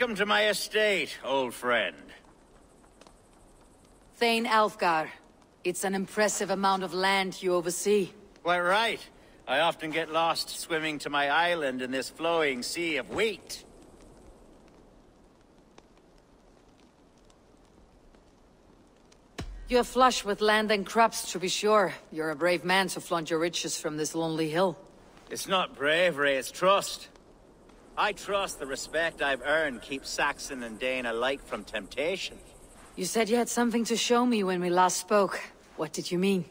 Welcome to my estate, old friend. Thane Alfgar. It's an impressive amount of land you oversee. Quite right. I often get lost swimming to my island in this flowing sea of wheat. You're flush with land and crops, to be sure. You're a brave man to flaunt your riches from this lonely hill. It's not bravery, it's trust. I trust the respect I've earned keeps Saxon and Dane alike from temptation. You said you had something to show me when we last spoke. What did you mean?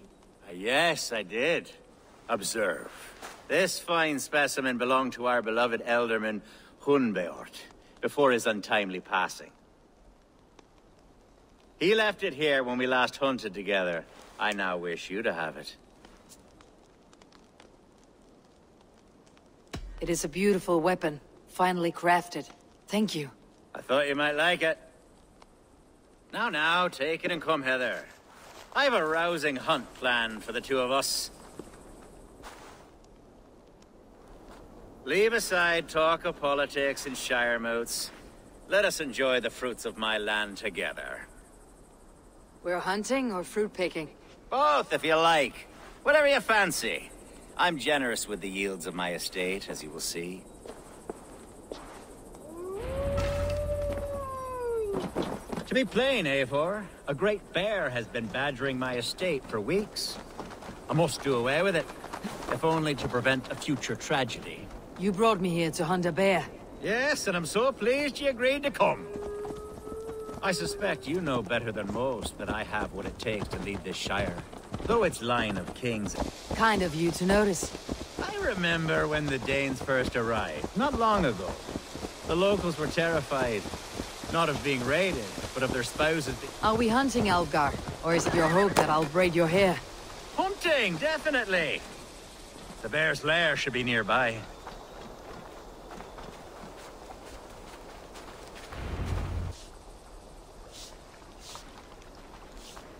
Uh, yes, I did. Observe. This fine specimen belonged to our beloved Ealdorman Hunbeorht, before his untimely passing. He left it here when we last hunted together. I now wish you to have it. It is a beautiful weapon, finely crafted. Thank you. I thought you might like it. Now, now, take it and come hither. I have a rousing hunt planned for the two of us. Leave aside talk of politics and shire moats. Let us enjoy the fruits of my land together. We're hunting or fruit picking? Both, if you like. Whatever you fancy. I'm generous with the yields of my estate, as you will see. To be plain, Eivor, a great bear has been badgering my estate for weeks. I must do away with it, if only to prevent a future tragedy. You brought me here to hunt a bear. Yes, and I'm so pleased you agreed to come. I suspect you know better than most that I have what it takes to lead this Shire. Though it's line of kings. Kind of you to notice. I remember when the Danes first arrived, not long ago. The locals were terrified. Not of being raided, but of their spouses Are we hunting, Alfgar? Or is it your hope that I'll braid your hair? Hunting, definitely! The bear's lair should be nearby.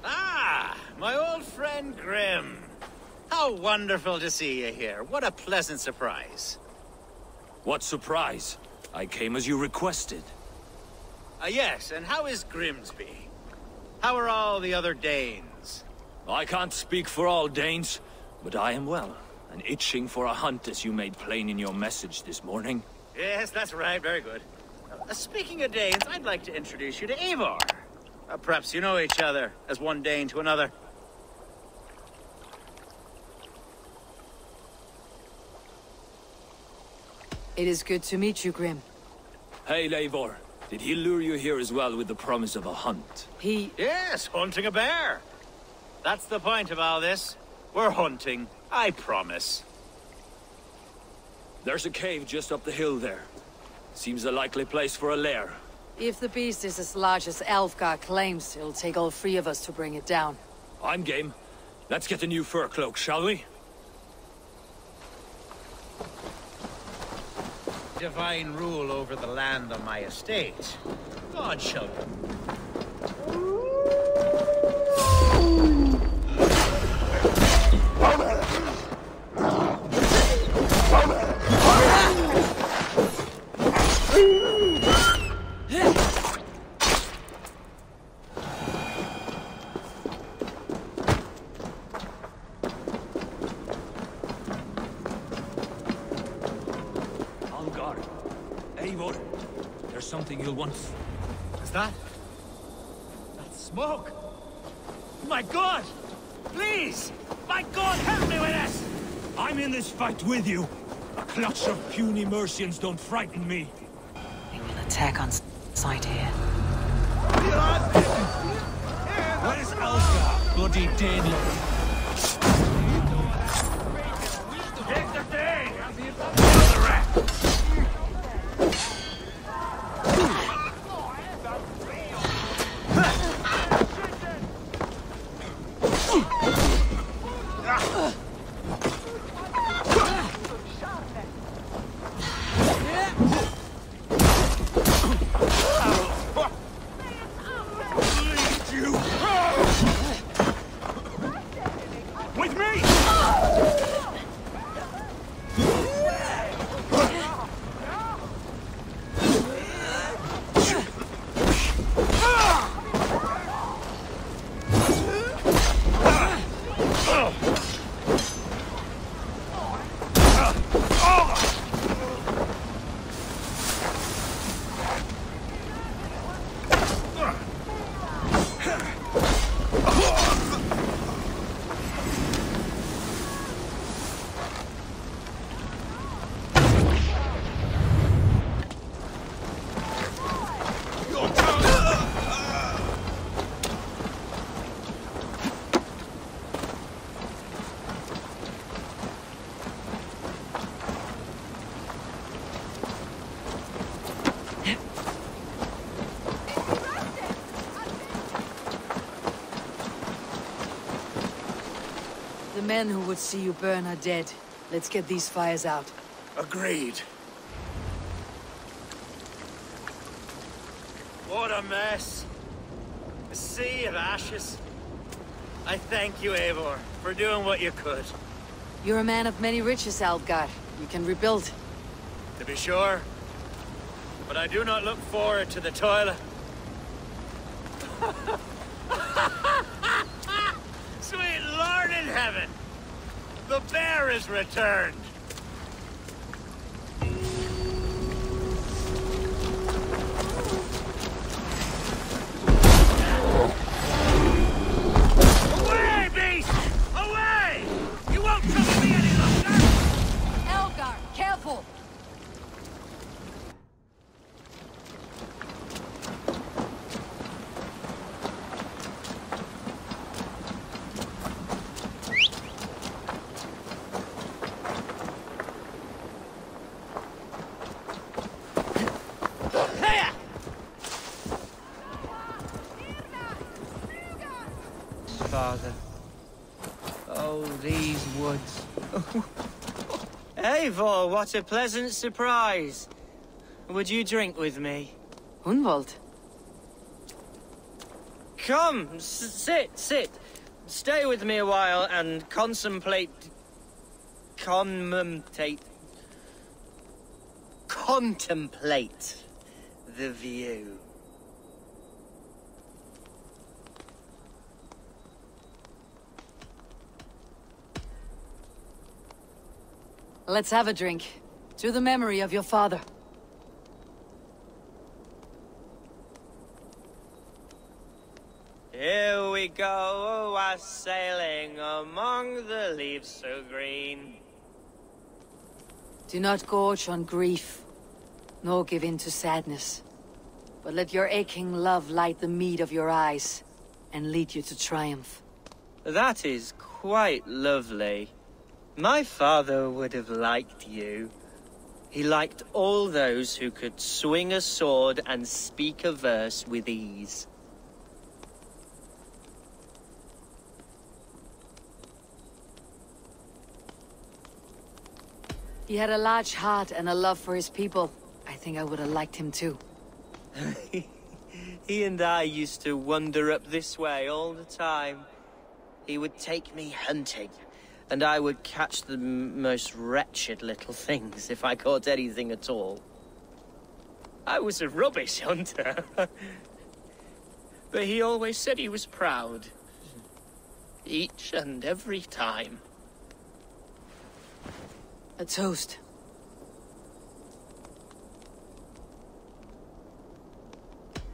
Ah, my old friend Grim. How wonderful to see you here. What a pleasant surprise. What surprise? I came as you requested. Ah, yes, and how is Grimsby? How are all the other Danes? I can't speak for all Danes, but I am well, and itching for a hunt as you made plain in your message this morning. Yes, that's right, very good. Uh, speaking of Danes, I'd like to introduce you to Eivor. Uh, perhaps you know each other, as one Dane to another. It is good to meet you, Grim. Hey, Eivor. Did he lure you here as well with the promise of a hunt? He... Yes, hunting a bear. That's the point of all this. We're hunting, I promise. There's a cave just up the hill there. Seems a likely place for a lair. If the beast is as large as Alfgar claims, it'll take all three of us to bring it down. I'm game. Let's get a new fur cloak, shall we? Divine rule over the land on my estate. God shall... There's you'll want. Is that... That's smoke? My God! Please! My God, help me with this! I'm in this fight with you. A clutch of puny Mercians don't frighten me. They will attack on sight here. Where's Alfgar? Bloody Dane men who would see you burn are dead. Let's get these fires out. Agreed. What a mess. A sea of ashes. I thank you, Eivor, for doing what you could. You're a man of many riches, Alfgar. You can rebuild. To be sure. But I do not look forward to the toilet. Sweet Lord in heaven! The bear is returned! Away, beast! Away! You won't trouble me any longer! Alfgar, careful! Hiya! Father. Oh, these woods. Eivor, what a pleasant surprise. Would you drink with me? Hunwald. Come, sit, sit. Stay with me a while and contemplate. Commentate. Contemplate the view. Let's have a drink. To the memory of your father. Here we go, a sailing among the leaves so green. Do not gorge on grief, nor give in to sadness. But let your aching love light the mead of your eyes, and lead you to triumph. That is quite lovely. My father would have liked you. He liked all those who could swing a sword and speak a verse with ease. He had a large heart and a love for his people. I think I would have liked him too. He and I used to wander up this way all the time. He would take me hunting, and I would catch the most wretched little things if I caught anything at all. I was a rubbish hunter. but he always said he was proud. Each and every time. A toast.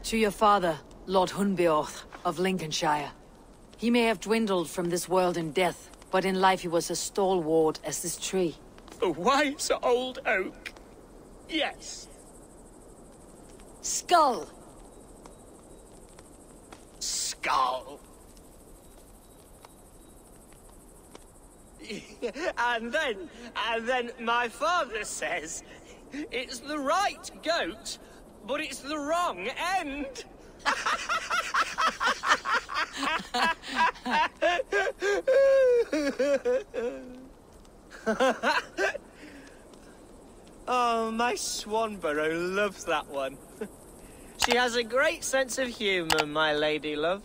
To your father, Lord Hunbeorht of Lincolnshire. He may have dwindled from this world in death, but in life he was as stalwart as this tree. A wise old oak. Yes. Skull! skull. and then, and then my father says, it's the right goat, but it's the wrong end. oh, my Swanborough loves that one. She has a great sense of humour, my lady love.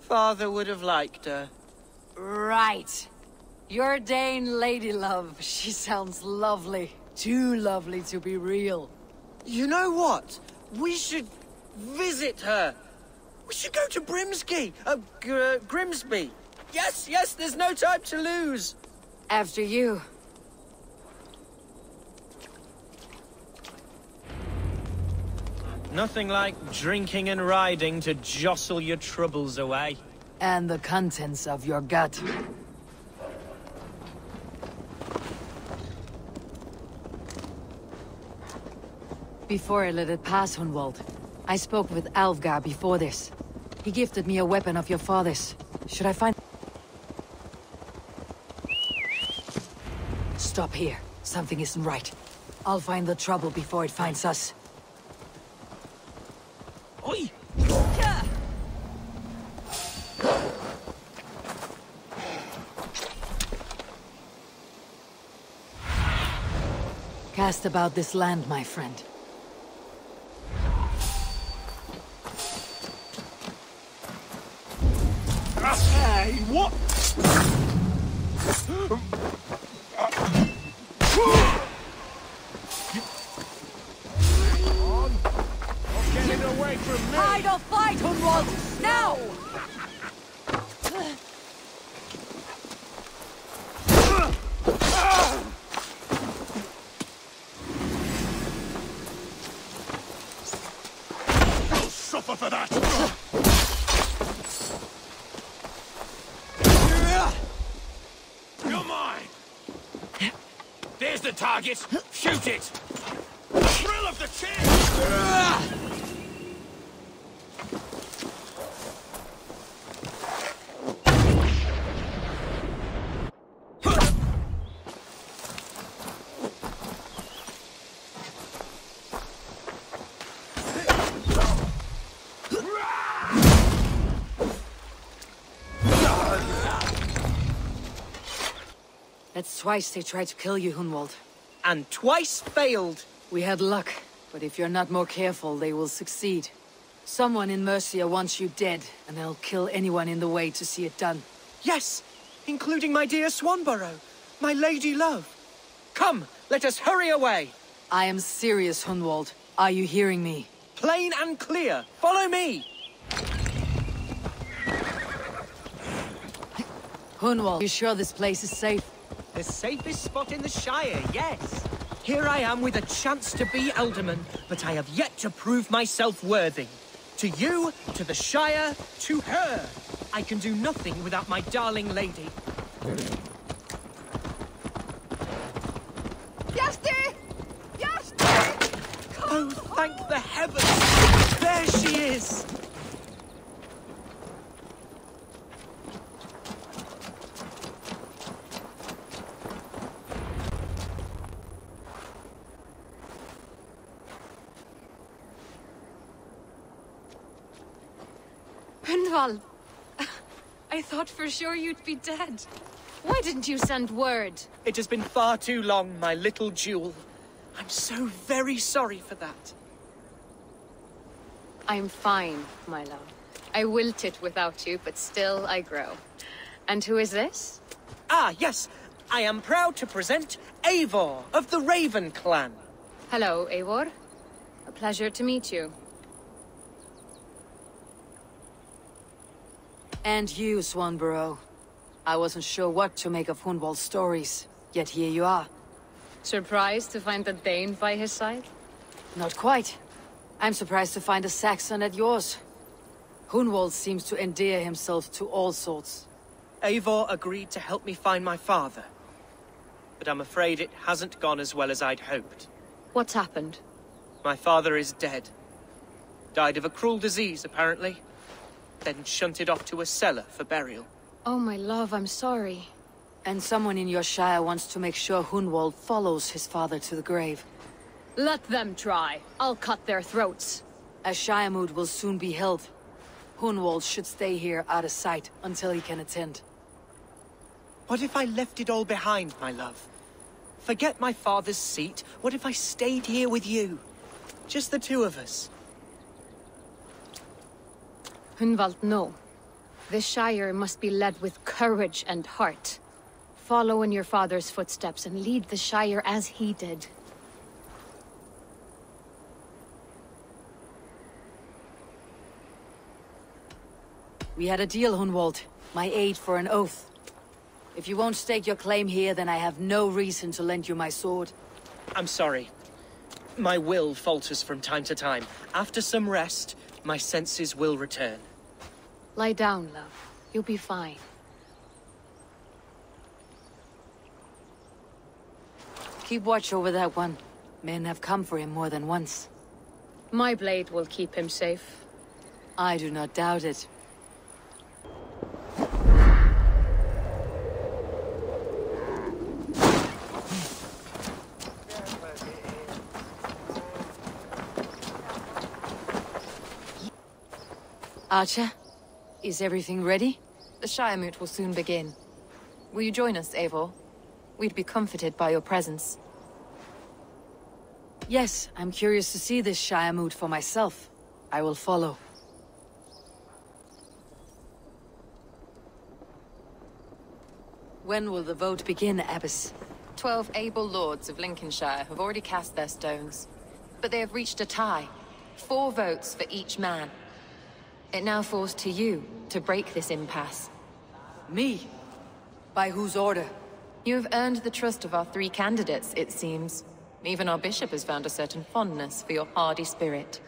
Father would have liked her. Right. Your Dane lady love. She sounds lovely. Too lovely to be real. You know what? We should visit her. We should go to Brimsky, uh, Gr- Grimsby. Yes, yes, there's no time to lose. After you. Nothing like drinking and riding to jostle your troubles away. And the contents of your gut. Before I let it pass, Hunwald, I spoke with Alfgar before this. He gifted me a weapon of your father's. Should I find... Stop here. Something isn't right. I'll find the trouble before it finds us. Oi! Cast about this land, my friend. Hey, what? Hide or fight! Now! Suffer for that! You're mine! There's the target! It! Thrill of the chase! That's twice they tried to kill you, Hunwald. And twice failed. We had luck, but if you're not more careful, they will succeed. Someone in Mercia wants you dead, and they'll kill anyone in the way to see it done. Yes, including my dear Swanborough, my lady love. Come, let us hurry away. I am serious, Hunwald. Are you hearing me? Plain and clear. Follow me. Hunwald, you sure this place is safe? The safest spot in the Shire, yes. Here I am with a chance to be Alderman, but I have yet to prove myself worthy. To you, to the Shire, to her. I can do nothing without my darling lady. Yasti! Yasti! Oh, thank the heavens! There she is! Brynvald! I thought for sure you'd be dead. Why didn't you send word? It has been far too long, my little jewel. I'm so very sorry for that. I'm fine, my love. I wilted without you, but still I grow. And who is this? Ah, yes. I am proud to present Eivor of the Raven Clan. Hello, Eivor. A pleasure to meet you. And you, Swanborough. I wasn't sure what to make of Hunwald's stories, yet here you are. Surprised to find a Dane by his side? Not quite. I'm surprised to find a Saxon at yours. Hunwald seems to endear himself to all sorts. Eivor agreed to help me find my father. But I'm afraid it hasn't gone as well as I'd hoped. What's happened? My father is dead. Died of a cruel disease, apparently. Then shunted off to a cellar for burial. Oh, my love, I'm sorry. And someone in your shire wants to make sure Hunwald follows his father to the grave. Let them try. I'll cut their throats. A Shiremood will soon be held. Hunwald should stay here out of sight until he can attend. What if I left it all behind, my love? Forget my father's seat. What if I stayed here with you? Just the two of us. Hunwald, no. The Shire must be led with courage and heart. Follow in your father's footsteps and lead the Shire as he did. We had a deal, Hunwald. My aid for an oath. If you won't stake your claim here, then I have no reason to lend you my sword. I'm sorry. My will falters from time to time. After some rest, my senses will return. Lie down, love. You'll be fine. Keep watch over that one. Men have come for him more than once. My blade will keep him safe. I do not doubt it. Archer, is everything ready? The Shiremoot will soon begin. Will you join us, Eivor? We'd be comforted by your presence. Yes, I'm curious to see this Shire moot for myself. I will follow. When will the vote begin, Abbess? Twelve able lords of Lincolnshire have already cast their stones. But they have reached a tie. Four votes for each man. It now falls to you to break this impasse. Me? By whose order? You have earned the trust of our three candidates, it seems. Even our bishop has found a certain fondness for your hardy spirit.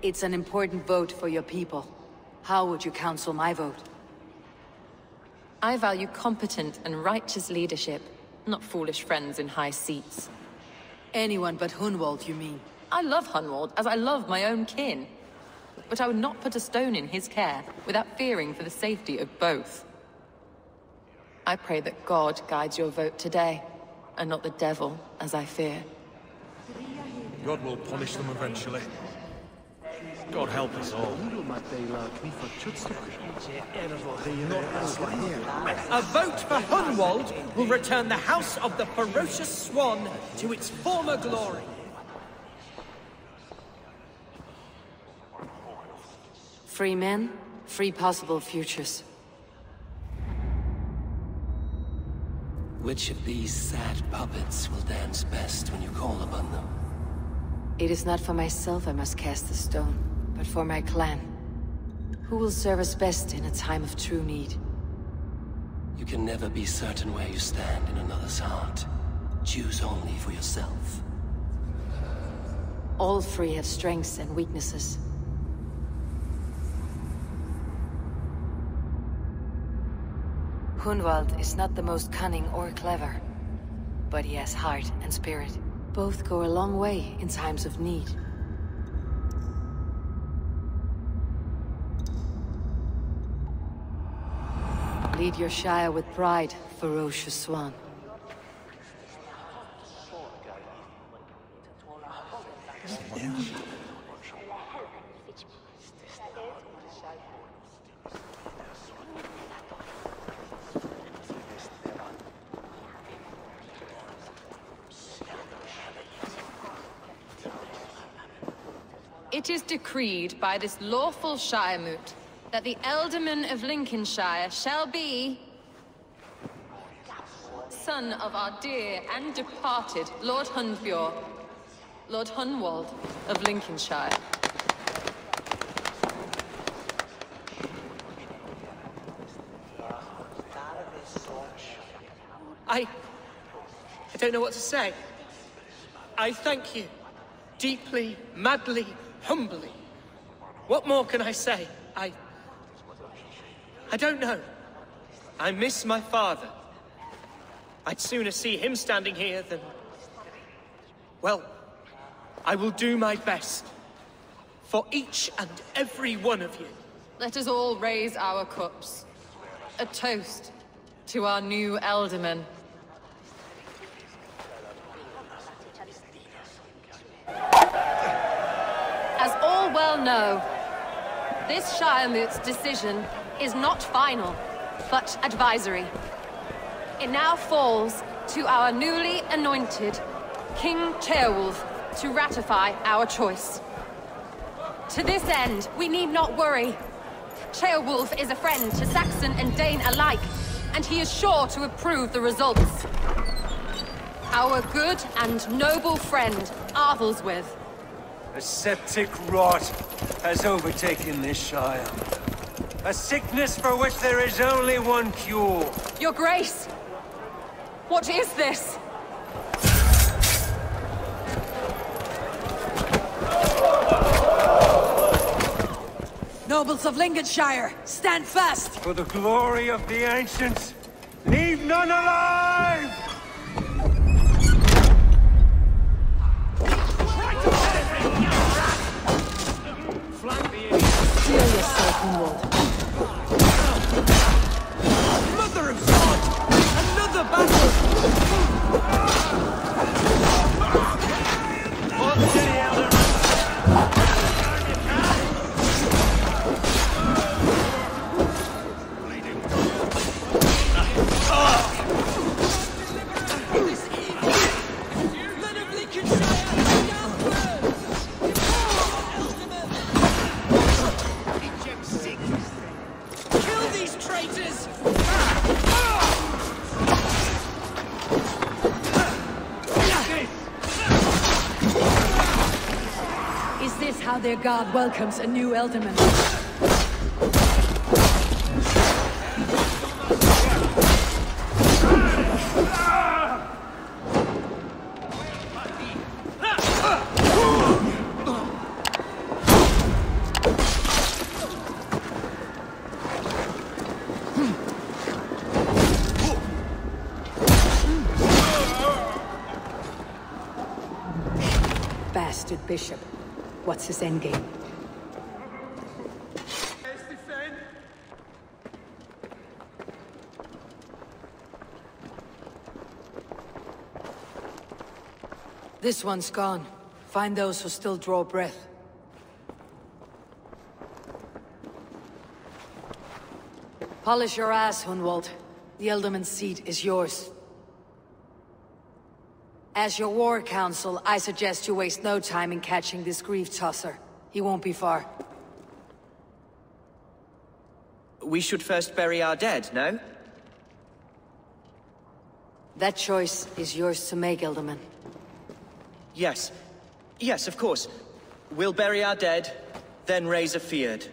It's an important vote for your people. How would you counsel my vote? I value competent and righteous leadership, not foolish friends in high seats. Anyone but Hunwald, you mean? I love Hunwald as I love my own kin. But I would not put a stone in his care without fearing for the safety of both. I pray that God guides your vote today, and not the devil, as I fear. God will punish them eventually. God help us all. A vote for Hunwald will return the House of the Ferocious Swan to its former glory. Free men, free possible futures. Which of these sad puppets will dance best when you call upon them? It is not for myself I must cast the stone, but for my clan. Who will serve us best in a time of true need? You can never be certain where you stand in another's heart. Choose only for yourself. All three have strengths and weaknesses. Hunwald is not the most cunning or clever, but he has heart and spirit. Both go a long way in times of need. Lead your Shire with pride, ferocious swan. It is decreed by this lawful Shire moot that the Ealdorman of Lincolnshire shall be... son of our dear and departed Lord Hunbeorht, Lord Hunwald of Lincolnshire. I... I don't know what to say. I thank you. Deeply, madly, humbly. What more can I say? I... I don't know. I miss my father. I'd sooner see him standing here than... Well, I will do my best. For each and every one of you. Let us all raise our cups. A toast to our new Ealdorman. As all well know, this Shiremoot's decision is not final, but advisory. It now falls to our newly anointed King Ceolwulf to ratify our choice. To this end, we need not worry. Ceolwulf is a friend to Saxon and Dane alike, and he is sure to approve the results. Our good and noble friend, Arthelswith, A septic rot has overtaken this Shire. A sickness for which there is only one cure. Your Grace! What is this? Nobles of Lincolnshire, stand fast! For the glory of the ancients, leave none alive! Steel yourself, Hunwald. Another battle! how their god welcomes a new Ealdorman. What's his endgame? This one's gone. Find those who still draw breath. Polish your ass, Hunwald. The Ealdorman's seat is yours. As your war council, I suggest you waste no time in catching this grief tosser. He won't be far. We should first bury our dead, no? That choice is yours to make, Ealdorman. Yes. Yes, of course. We'll bury our dead, then raise a feared.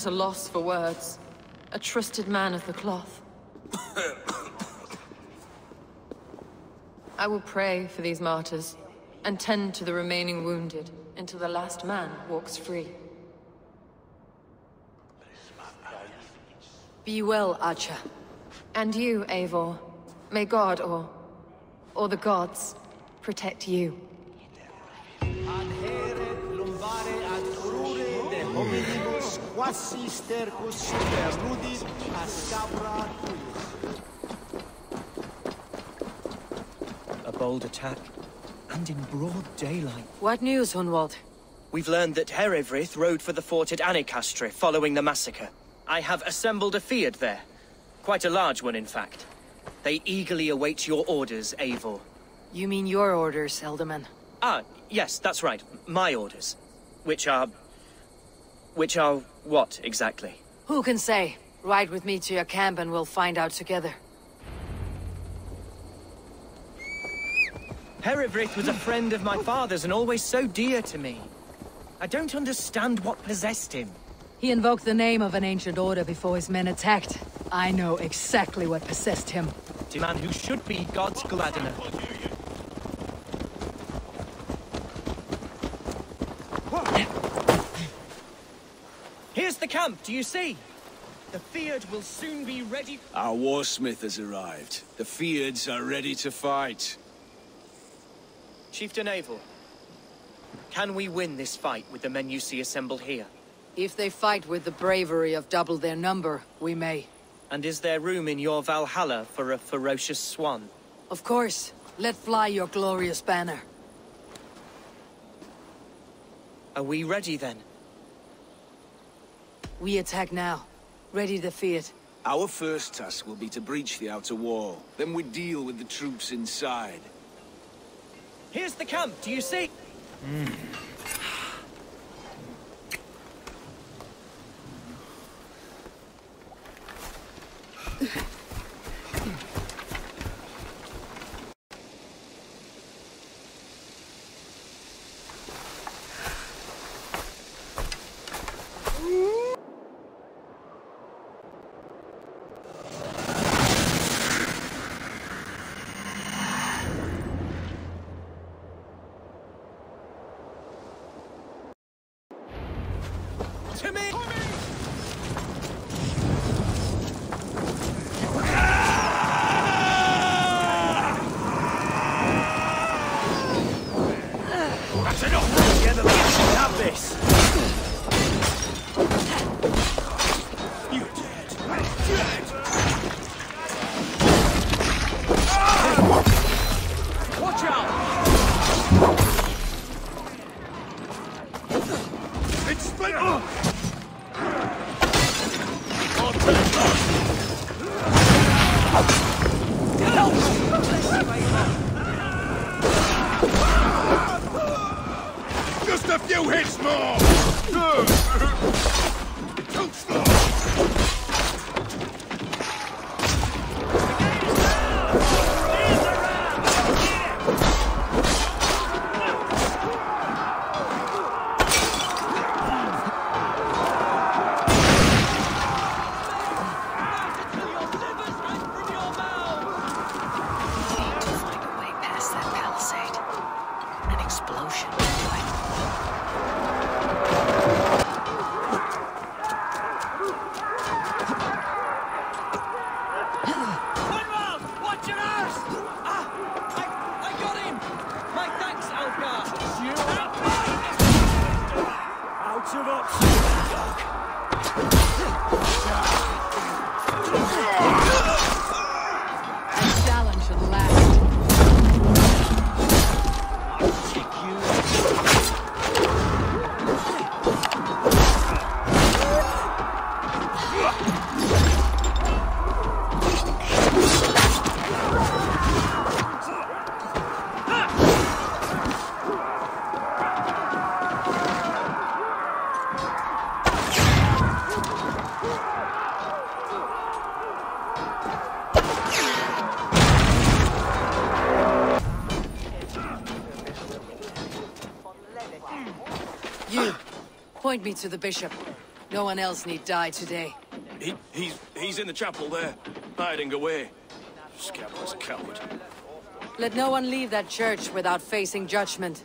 At a loss for words. A trusted man of the cloth. I will pray for these martyrs, and tend to the remaining wounded, until the last man walks free. Be well, Archer. And you, Eivor. May God, or... or the gods, protect you. A bold attack, and in broad daylight. What news, Hunwald? We've learned that Herefrith rode for the fort at Anicastre following the massacre. I have assembled a fyrd there. Quite a large one, in fact. They eagerly await your orders, Eivor. You mean your orders, Ealdorman? Ah, yes, that's right. My orders. Which are... Which are what, exactly? Who can say? Ride with me to your camp and we'll find out together. Herefrith was a friend of my father's and always so dear to me. I don't understand what possessed him. He invoked the name of an ancient order before his men attacked. I know exactly what possessed him. The man who should be God's Gladdener. Here's the camp, do you see? The fyrd will soon be ready. Our warsmith has arrived. The fyrds are ready to fight. Chieftain Eivor, can we win this fight with the men you see assembled here? If they fight with the bravery of double their number, we may. And is there room in your Valhalla for a ferocious swan? Of course. Let fly your glorious banner. Are we ready then? We attack now. Ready to fight. Our first task will be to breach the outer wall. Then we deal with the troops inside. Here's the camp, do you see? To Just a few hits more! That point me to the bishop. No one else need die today. He, he's, he's in the chapel there, hiding away. Scabrous coward. Let no one leave that church without facing judgment.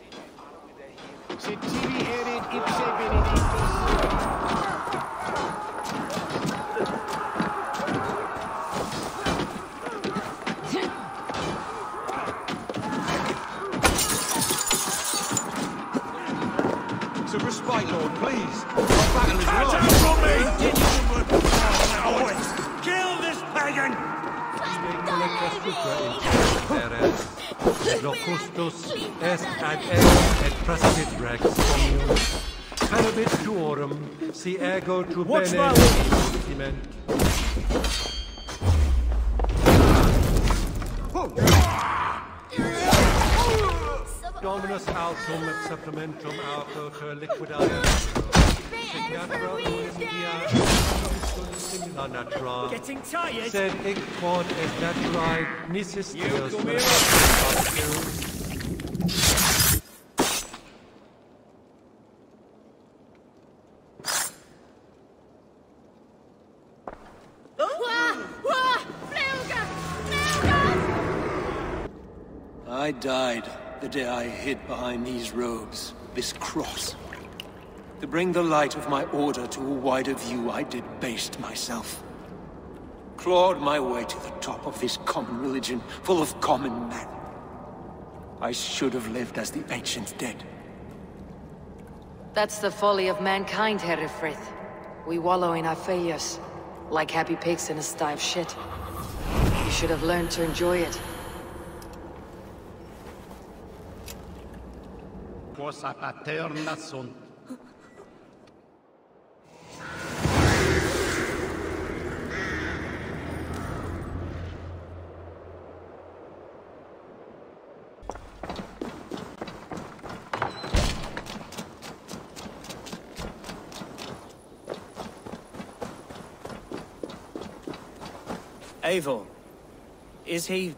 Locustus est ad eum et prasit rex commun. Carabit tuorum, si ego tu Watch bene sentiment. Dominus altum et supplementum alcohol liquidae. Signatra India simula natura. Getting tired? Sed hic quod est naturae nisis Deus. I died the day I hid behind these robes, this cross. To bring the light of my order to a wider view, I debased myself. Clawed my way to the top of this common religion, full of common men. I should have lived as the ancients did. That's the folly of mankind, Herefrith. We wallow in our failures, like happy pigs in a sty of shit. You should have learned to enjoy it. Quosa paterna sunt. Eivor, is he...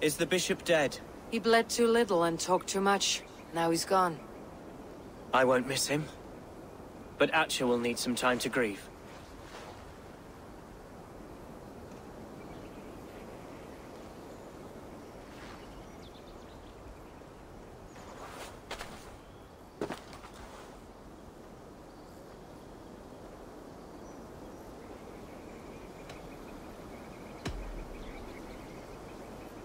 Is the bishop dead? He bled too little and talked too much. Now he's gone. I won't miss him. But Atcha will need some time to grieve.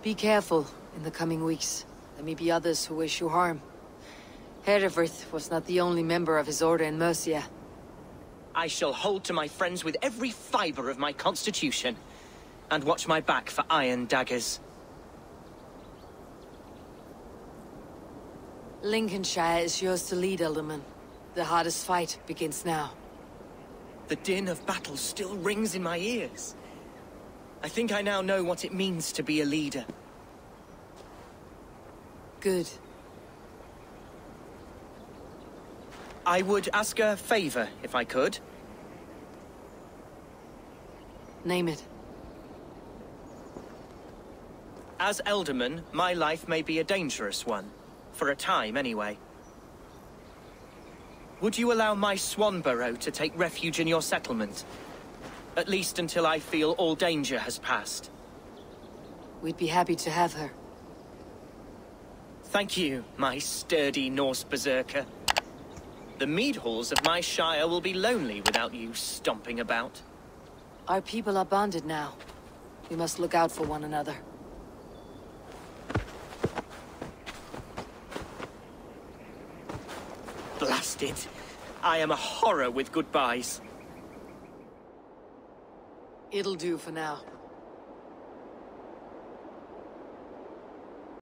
Be careful in the coming weeks. There may be others who wish you harm. Herefrith was not the only member of his order in Mercia. I shall hold to my friends with every fiber of my constitution, and watch my back for iron daggers. Lincolnshire is yours to lead, Ealdorman. The hardest fight begins now. The din of battle still rings in my ears. I think I now know what it means to be a leader. Good. I would ask a favor, if I could. Name it. As Ealdorman, my life may be a dangerous one. For a time, anyway. Would you allow my Swanborough to take refuge in your settlement? At least until I feel all danger has passed. We'd be happy to have her. Thank you, my sturdy Norse berserker. The mead halls of my shire will be lonely without you stomping about. Our people are bonded now. We must look out for one another. Blast it. I am a horror with goodbyes. It'll do for now.